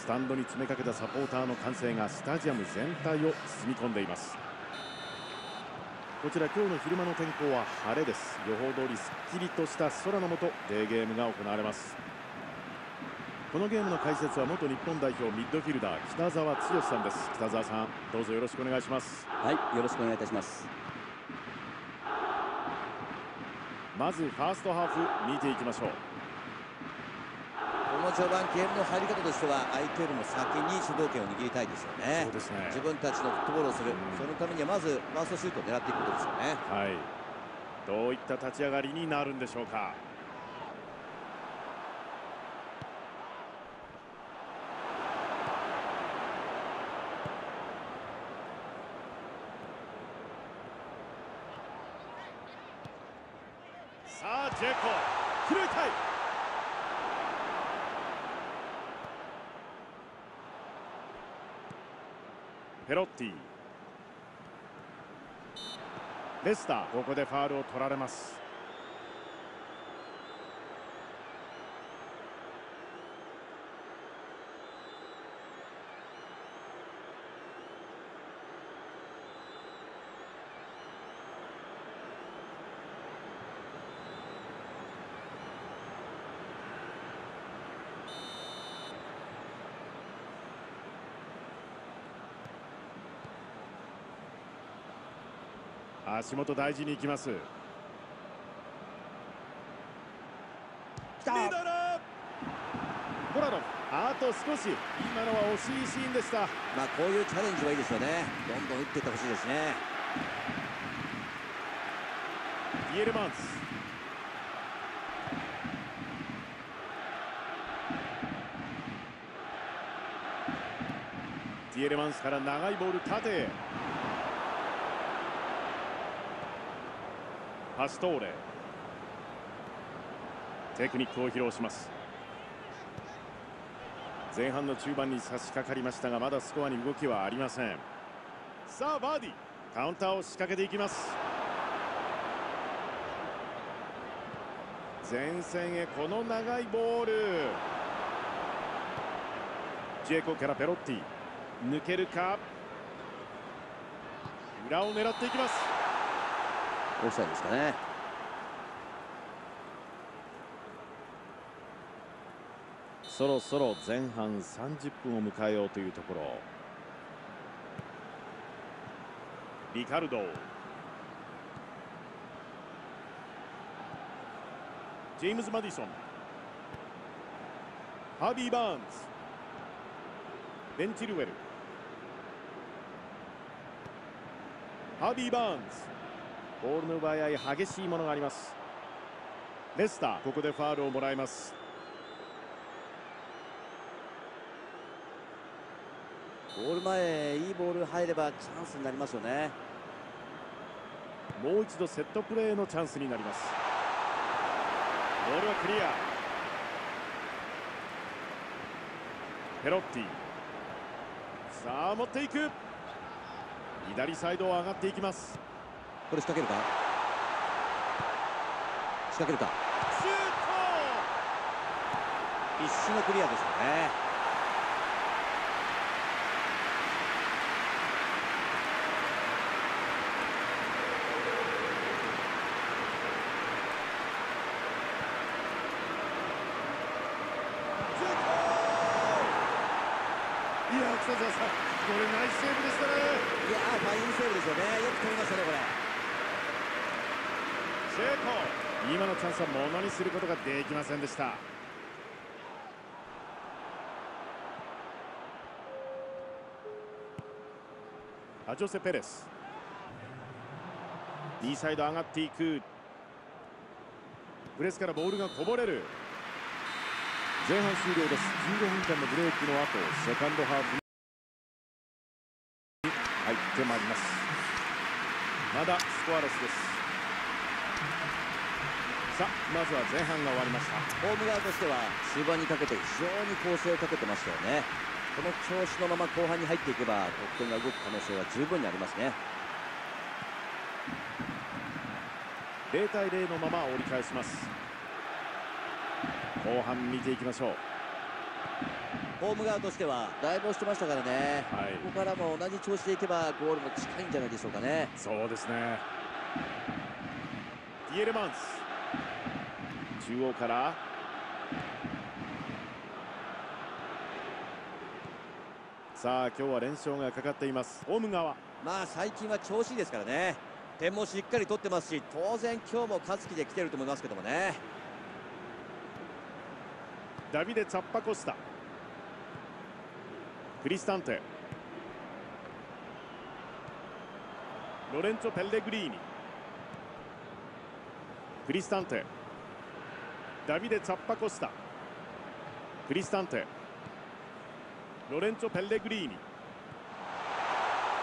スタンドに詰めかけたサポーターの歓声がスタジアム全体を包み込んでいます。こちら今日の昼間の天候は晴れです。予報通りすっきりとした空の下デーゲームが行われます。このゲームの解説は元日本代表ミッドフィルダー北澤剛さんです。北澤さんどうぞよろしくお願いします。はいよろしくお願いいたします。まずファーストハーフ見ていきましょう。この序盤ゲームの入り方としては相手よりも先に主導権を握りたいですよね。そうですね。自分たちのフットボールをする、うんそのためにはまずファーストシュートを狙っていくことですよね。はい。どういった立ち上がりになるんでしょうか。さあジェコ。拾いたいペロッティ。レスターここでファールを取られます。足元大事に行きます。来た。ポラロ。フあと少し。今のは惜しいシーンでした。まあこういうチャレンジはいいですよね。どんどん打っていってほしいですね。イエルマンス。ティエレマンスから長いボール縦へパストーレテクニックを披露します。前半の中盤に差し掛かりましたがまだスコアに動きはありません。さあバーディー。カウンターを仕掛けていきます。前線へこの長いボール。ジェコからペロッティ。抜けるか？裏を狙っていきます。オフサイドですかね。そろそろ前半30分を迎えようというところ。リカルド。ジェームズ・マディソン。ハービー・バーンズ。ベン・チルウェル。ハービー・バーンズ。ボールの奪い合い激しいものがあります。レスターここでファールをもらいます。ゴール前いいボール入ればチャンスになりますよね。もう一度セットプレーのチャンスになります。ボールはクリア。ペロッティ。さあ持っていく。左サイドを上がっていきますこれ仕掛けるか？仕掛けるか？必死のクリアですよね。トいや北澤さんこれナイスセーブでしたね。いやーファインセーブですよね。よく取りましたねこれ今のチャンスはものにすることができませんでした。アジョセ・ペレス。右サイド上がっていく。プレスからボールがこぼれる。前半終了です。15分間のブレークの後セカンドハーフに。入ってまいります。まだスコアレスです。さあまずは前半が終わりました。ホーム側としては終盤にかけて非常に攻勢をかけてましたよね。この調子のまま後半に入っていけば得点が動く可能性は十分にありますね。0対0のまま折り返します。後半見ていきましょう。ホーム側としてはだいぶ押してましたからね、はい。ここからも同じ調子でいけばゴールも近いんじゃないでしょうかね。そうですね。ティエレマンス中央から。さあ今日は連勝がかかっています。ホーム側まあ最近は調子いいですからね。点もしっかり取ってますし当然今日も勝つ気で来てると思いますけどもね。ダビデ・ツァッパコスタ。クリスタンテ。ロレンツォ・ペッレグリーニ。クリスタンテダビデ・ツァッパコスタ。クリスタンテロレンツォ・ペレグリーニ。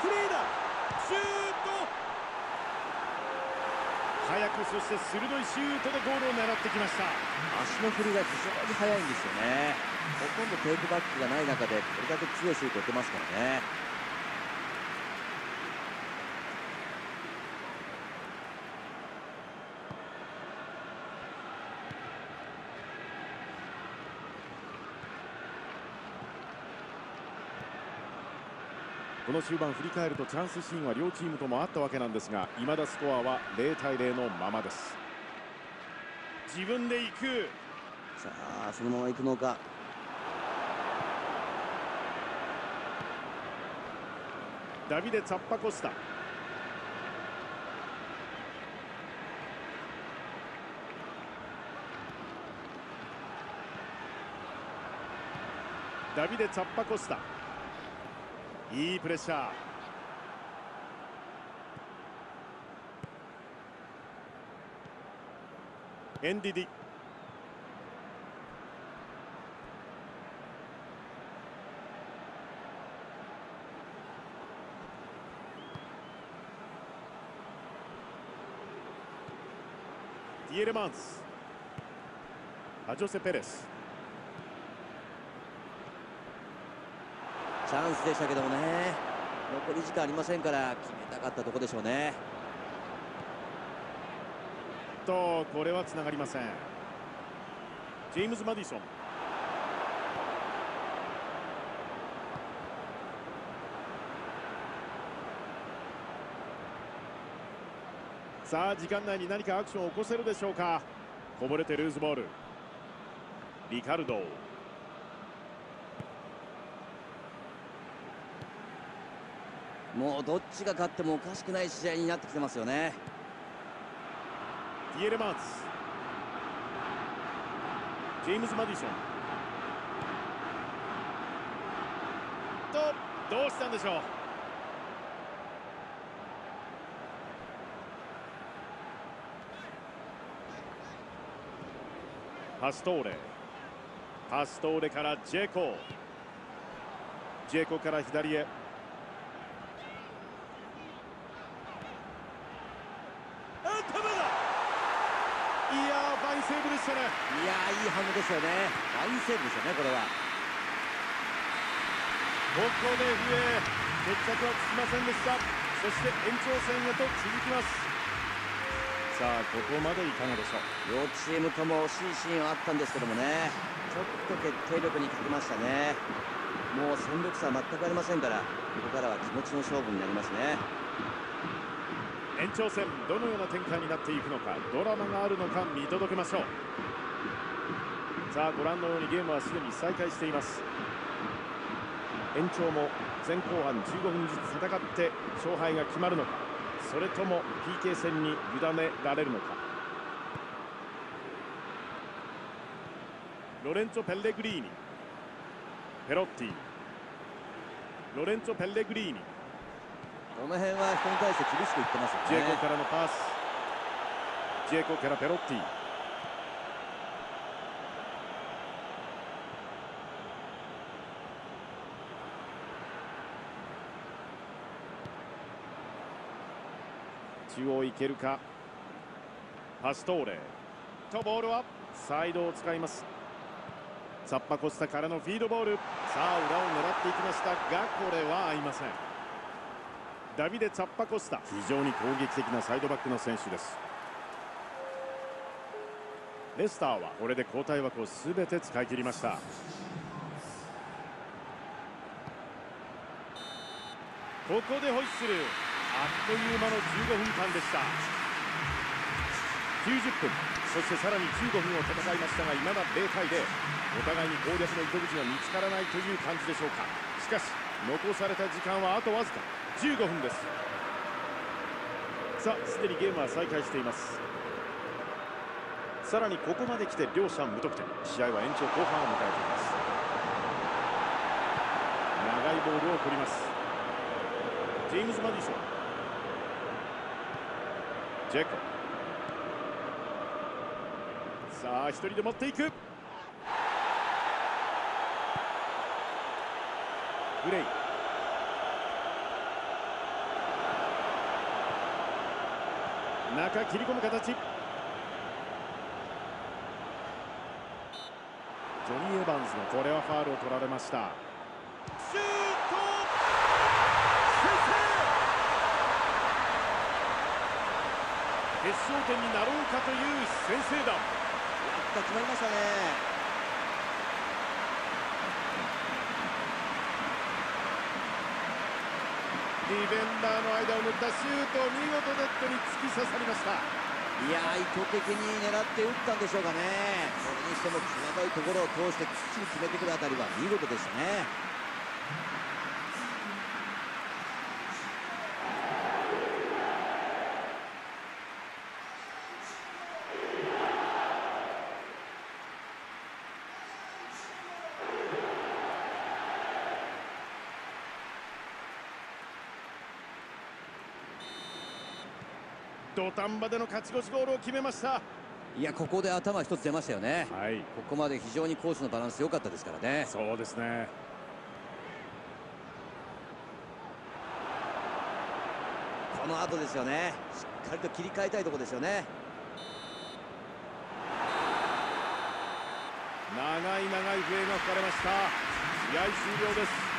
フリーだ。シュート。早くそして鋭いシュートでゴールを狙ってきました。足の振りが非常に速いんですよね。ほとんどテイクバックがない中でこれだけ強いシュートを打てますからね。この終盤振り返るとチャンスシーンは両チームともあったわけなんですが未だスコアは0対0のままです。自分で行く。さあそのまま行くのか。ダビデ・ツァッパコスタ。ダビデ・ツァッパコスタいいプレッシャー。エンディディ。ディエレマンス。アジョセ・ペレス。チャンスでしたけどもね。残り時間ありませんから決めたかったとこでしょうね。とこれはつながりません。ジェームズ・マディソン。さあ時間内に何かアクションを起こせるでしょうか。こぼれてルーズボール。リカルド。もうどっちが勝ってもおかしくない試合になってきてますよね。ティエレマンスジェームズ・マディソン。とどうしたんでしょう。パストーレ。パストーレからジェコジェコから左へあ球だいやーファインセーブでしたねいやーいい反応ですよね。ファインセーブですよねこれは。ここで笛決着はつきませんでした。そして延長戦へと続きます。さあここまでいかがでしょう。両チームとも惜しいシーンはあったんですけどもね。ちょっと決定力に欠けましたね。もう戦力差は全くありませんからここからは気持ちの勝負になりますね延長戦どのような展開になっていくのかドラマがあるのか見届けましょう。さあご覧のようにゲームはすでに再開しています。延長も前後半15分ずつ戦って勝敗が決まるのかそれとも PK 戦に委ねられるのか。ロレンツォ・ペレグリーニペロッティ。ロレンツォ・ペレグリーニこの辺は人に対して厳しく言ってますよね。ジェイコからのパス。ジェイコからペロッティ。中央いけるか。パストーレとボールは。サイドを使います。サッパコスタからのフィードボール。さあ裏を狙っていきましたがこれは合いません。ダビデ・ツッパコスタ。非常に攻撃的なサイドバックの選手です。レスターはこれで交代枠を全て使い切りました。ここでホイッスル。あっという間の15分間でした。90分。そしてさらに15分を戦いましたが今だ0対0お互いに攻略の糸口が見つからないという感じでしょうか。しかし残された時間はあとわずか15分です。さあすでにゲームは再開しています。さらにここまで来て両者無得点。試合は延長後半を迎えています。長いボールを送ります。ジェームズ・マディソン。ジェコさあ一人で持っていく。グレイ。中切り込む形。ジョニー・エヴァンズのこれはファールを取られました。シュート！先制！決勝点になろうかという先制弾やった決まりましたね。ディフェンダーの間を抜ったシュート見事ネットに突き刺さりました。いやー意図的に狙って打ったんでしょうかね。それにしても際どいところを通してきっちり決めてくるあたりは見事でしたね。土壇場での勝ち越しゴールを決めました。いやここで頭一つ出ましたよね。はい。ここまで非常にコースのバランス良かったですからね。そうですね。この後ですよね。しっかりと切り替えたいところですよね。長い長い笛が吹かれました。試合終了です